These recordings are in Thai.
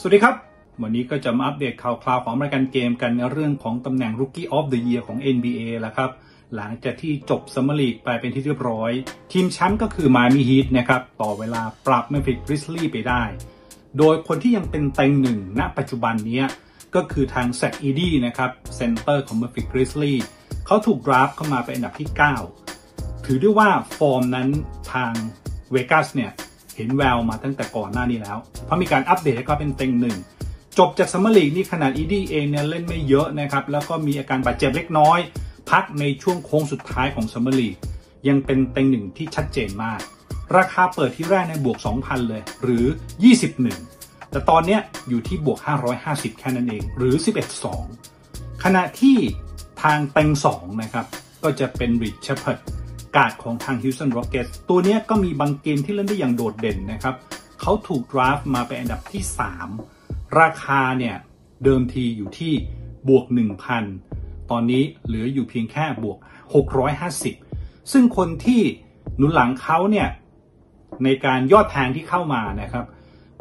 สวัสดีครับ วันนี้ก็จะมาอัปเดตข่าวคราวของรายการเกมกันในเรื่องของตำแหน่ง Rookie of the Year ของ NBA แล้วครับ หลังจากที่จบ Summer League ไปเป็นที่เรียบร้อย ทีมแชมป์ก็คือ Miami Heat นะครับ ต่อเวลาปราบ Memphis Grizzlies ไปได้ โดยคนที่ยังเป็นเต็งหนึ่งณปัจจุบันนี้ก็คือทาง Zach Edey นะครับ center ของ Memphis Grizzlies เขาถูก draft เข้ามาเป็นอันดับที่ 9 ถือได้ว่าฟอร์มนั้นทางVegas เนี่ย เห็นแววมาตั้งแต่ก่อนหน้านี้แล้ว เพราะมีการอัปเดตให้เป็นเต็งหนึ่งจบจาก Summer League นี่ขนาด Edey เองเนี่ยเล่นไม่เยอะนะครับ แล้วก็มีอาการบาดเจ็บเล็กน้อย พักในช่วงโค้งสุดท้ายของ Summer League ยังเป็นเต็งหนึ่งที่ชัดเจนมาก ราคาเปิดที่แรกในบวก 2,000 เลย หรือ 21 แต่ตอนนี้อยู่ที่บวก 550 แค่นั้นเอง หรือ 11.2 ขณะที่ทางเต็ง2นะครับก็จะเป็นริชเชพ p ร์ด กาดของทาง Houston Rockets ตัวนี้ก็มีบางเกมที่เล่นได้อย่างโดดเด่นนะครับ เขาถูกดราฟมาเป็นอันดับที่ 3 ราคาเนี่ยเดิมทีอยู่ที่บวก 1,000 ตอนนี้เหลืออยู่เพียงแค่บวก 650 ซึ่งคนที่หนุนหลังเขาเนี่ยในการยอดแทงที่เข้ามานะครับ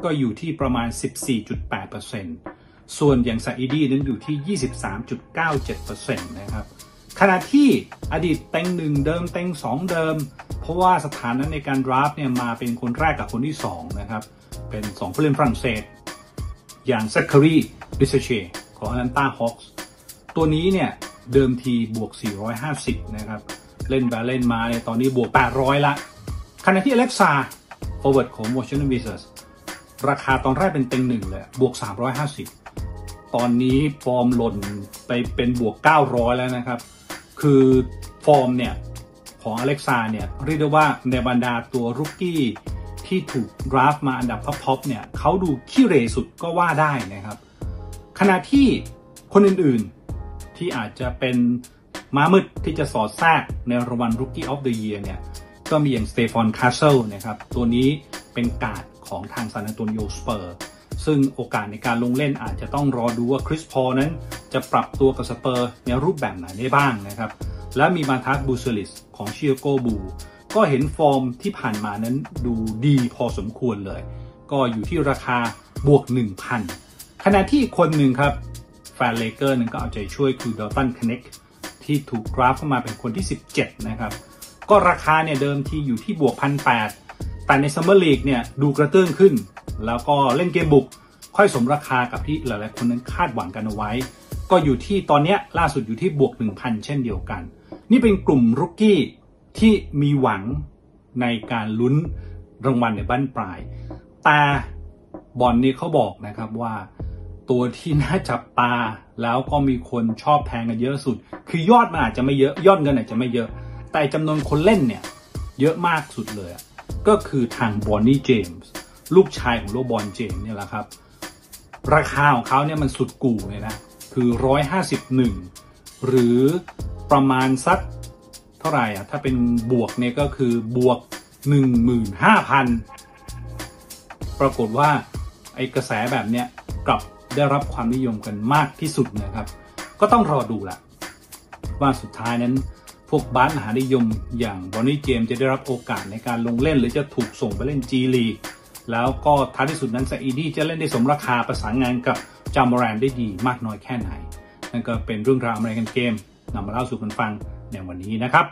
ก็อยู่ที่ประมาณ 14.8%ส่วนอย่างซาอิดีนั้นอยู่ที่ 23.97%นะครับ ขณะที่อดีตเต็งหนึ่งเดิมเต็งสองเดิม เพราะว่าสถานะในการ draft เนี่ยมาเป็นคนแรกกับคนที่2นะครับ เป็น2ผู้เล่นฝรั่งเศส อย่าง Zaccharie Risacher ของ Atlanta Hawks ตัวนี้เนี่ยเดิมทีบวก 450 นะครับ เล่นไปเล่นมาเนี่ยตอนนี้บวก 800 ละ ขณะที่ Alex Sarr forward ของ Washington Wizards ราคาตอนแรกเป็นเต็งหนึ่งเลยบวก 350 ตอนนี้ฟอร์มหล่นไปเป็นบวก 900 แล้วนะครับ คือฟอร์มเนี่ย ของอเล็กซาเนี่ย เรียกได้ว่าในบรรดาตัว rookie ที่ถูก draft มาอันดับ top เนี่ยเขาดูขี้เหร่สุดก็ว่าได้นะครับ ขณะที่คนอื่นๆที่อาจจะเป็นม้ามืดที่จะสอดแทรกในรางวัล Rookie of the Year เนี่ย ก็มีอย่าง Stephon Castle นะครับ ตัวนี้เป็นกาดของทาง San Antonio Spurs ซึ่งโอกาสในการลงเล่นอาจจะต้องรอดูว่า Chris Paul นั้นจะปรับตัวกับสเปอร์ในรูปแบบไหนได้บ้างนะครับ และมี Matas Buzelis ของ Chicago Bulls ก็เห็นฟอร์มที่ผ่านมานั้นดูดีพอสมควรเลย ก็อยู่ที่ราคาบวก 1,000 ขณะที่คนหนึ่งครับแฟนเลเกองก็เอาใจช่วยคือ Dalton Knecht ที่ถูก draft เข้ามาเป็นคนที่ 17 นะครับ ก็ราคาเนี่ยเดิมที่อยู่ที่บวก 1 8 0 0 แต่ในซัมเมอร์ลีกเนี่ยดูกระเตื้องขึ้น แล้วก็เล่นเกมบุกค่อยสมราคากับที่หลายๆคนนั้นคาดหวังกันเอาไว้ ก็อยู่ที่ตอนนี้ล่าสุดอยู่ที่บวก 1,000 เช่นเดียวกัน นี่เป็นกลุ่มรุกกี้ที่มีหวังในการลุ้นรางวัลในบ้านปลาย แต่บอลนี้เขาบอกนะครับว่า ตัวที่น่าจับตาแล้วก็มีคนชอบแพงกันเยอะสุด คือยอดมันอาจจะไม่เยอะยอดเงินอาจจะไม่เยอะ แต่จำนวนคนเล่นเนี่ยเยอะมากสุดเลย ก็คือทางบอนนี่เจมส์ ลูกชายของโลบอลเจนเนี่ยแหละครับ ราคาของเขาเนี่ยมันสุดกู่เลยนะ คือ 151 หรือประมาณสักเท่าไหร่อะถ้าเป็นบวกเนี่ยก็คือบวก 15,000 ปรากฏว่าไอ้กระแสแบบเนี้ยกลับได้รับความนิยมกันมากที่สุดนะครับ ก็ต้องรอดูแหละว่าสุดท้ายนั้นพวกบ้านมหานิยมอย่างบอนนี่เจมจะได้รับโอกาสในการลงเล่น หรือจะถูกส่งไปเล่นจีลี แล้วก็ท้ายที่สุดนั้นซาอีดีจะเล่นได้สมราคาประสานงานกับจามอรนได้ดีมากน้อยแค่ไหน นั่นก็เป็นเรื่องราวอเมริกันเกมนำมาเล่าสู่กันฟังในวันนี้นะครับ